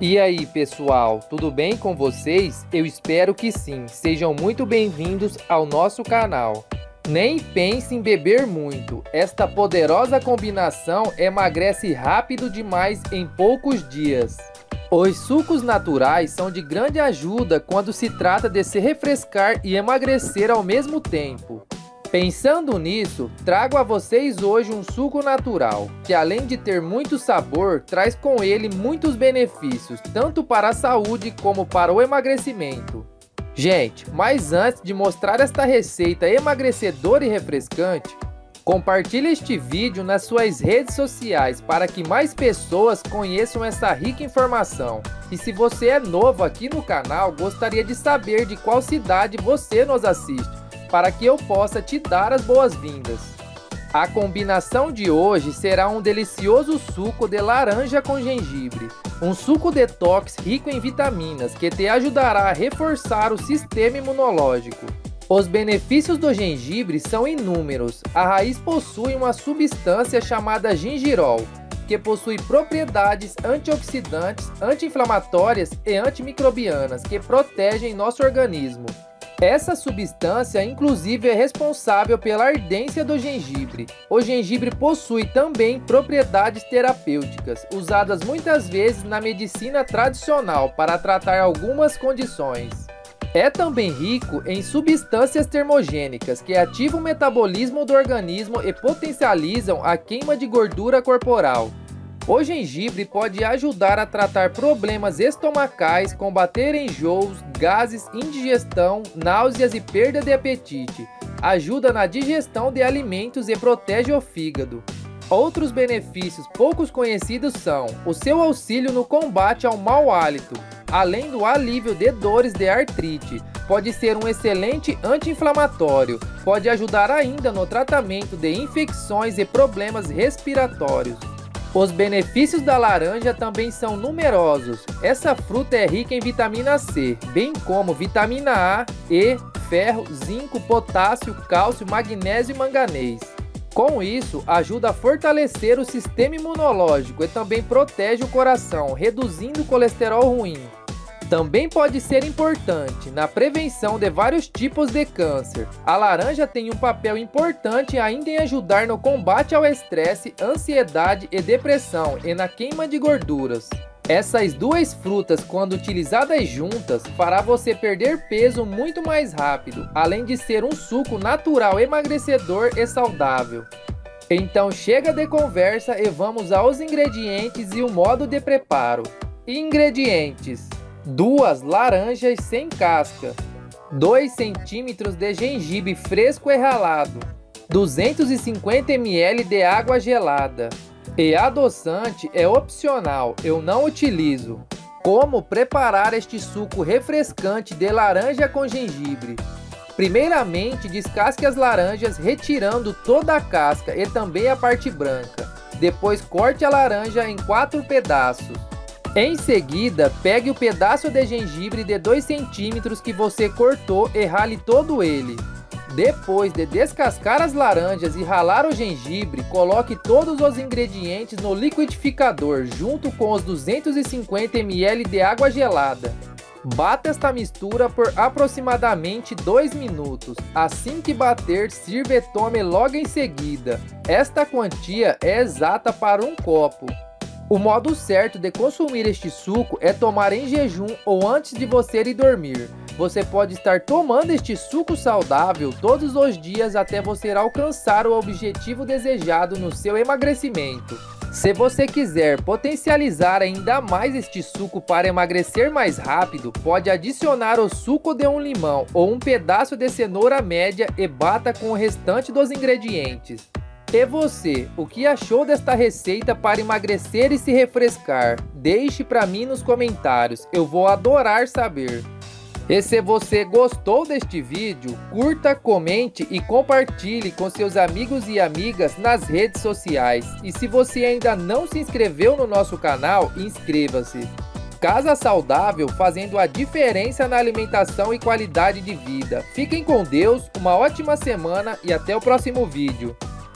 E aí, pessoal, tudo bem com vocês? Eu espero que sim. Sejam muito bem-vindos ao nosso canal. Nem pense em beber muito. Esta poderosa combinação emagrece rápido demais em poucos dias. Os sucos naturais são de grande ajuda quando se trata de se refrescar e emagrecer ao mesmo tempo. Pensando nisso, trago a vocês hoje um suco natural, que além de ter muito sabor, traz com ele muitos benefícios, tanto para a saúde como para o emagrecimento. Gente, mas antes de mostrar esta receita emagrecedora e refrescante, compartilhe este vídeo nas suas redes sociais para que mais pessoas conheçam essa rica informação. E se você é novo aqui no canal, gostaria de saber de qual cidade você nos assiste para que eu possa te dar as boas-vindas. A combinação de hoje será um delicioso suco de laranja com gengibre, um suco detox rico em vitaminas que te ajudará a reforçar o sistema imunológico. Os benefícios do gengibre são inúmeros. A raiz possui uma substância chamada gingirol, que possui propriedades antioxidantes, anti-inflamatórias e antimicrobianas que protegem nosso organismo. Essa substância, inclusive, é responsável pela ardência do gengibre. O gengibre possui também propriedades terapêuticas, usadas muitas vezes na medicina tradicional para tratar algumas condições. É também rico em substâncias termogênicas que ativam o metabolismo do organismo e potencializam a queima de gordura corporal. O gengibre pode ajudar a tratar problemas estomacais, combater enjoos, gases, indigestão, náuseas e perda de apetite. Ajuda na digestão de alimentos e protege o fígado. Outros benefícios poucos conhecidos são o seu auxílio no combate ao mau hálito, além do alívio de dores de artrite. Pode ser um excelente anti-inflamatório, pode ajudar ainda no tratamento de infecções e problemas respiratórios. Os benefícios da laranja também são numerosos. Essa fruta é rica em vitamina C, bem como vitamina A, E, ferro, zinco, potássio, cálcio, magnésio e manganês. Com isso, ajuda a fortalecer o sistema imunológico e também protege o coração, reduzindo o colesterol ruim. Também pode ser importante na prevenção de vários tipos de câncer. A laranja tem um papel importante ainda em ajudar no combate ao estresse, ansiedade e depressão e na queima de gorduras. Essas duas frutas, quando utilizadas juntas, fará você perder peso muito mais rápido, além de ser um suco natural emagrecedor e saudável. Então chega de conversa e vamos aos ingredientes e o modo de preparo. Ingredientes duas laranjas sem casca, 2 centímetros de gengibre fresco e ralado, 250 ml de água gelada. E adoçante é opcional, eu não utilizo. Como preparar este suco refrescante de laranja com gengibre? Primeiramente, descasque as laranjas retirando toda a casca e também a parte branca. Depois corte a laranja em quatro pedaços. Em seguida, pegue o pedaço de gengibre de 2 centímetros que você cortou e rale todo ele. Depois de descascar as laranjas e ralar o gengibre, coloque todos os ingredientes no liquidificador junto com os 250 ml de água gelada. Bata esta mistura por aproximadamente 2 minutos. Assim que bater, sirva e tome logo em seguida. Esta quantia é exata para um copo. O modo certo de consumir este suco é tomar em jejum ou antes de você ir dormir. Você pode estar tomando este suco saudável todos os dias até você alcançar o objetivo desejado no seu emagrecimento. Se você quiser potencializar ainda mais este suco para emagrecer mais rápido, pode adicionar o suco de um limão ou um pedaço de cenoura média e bata com o restante dos ingredientes. E você, o que achou desta receita para emagrecer e se refrescar? Deixe para mim nos comentários, eu vou adorar saber. E se você gostou deste vídeo, curta, comente e compartilhe com seus amigos e amigas nas redes sociais. E se você ainda não se inscreveu no nosso canal, inscreva-se. Casa Saudável fazendo a diferença na alimentação e qualidade de vida. Fiquem com Deus, uma ótima semana e até o próximo vídeo.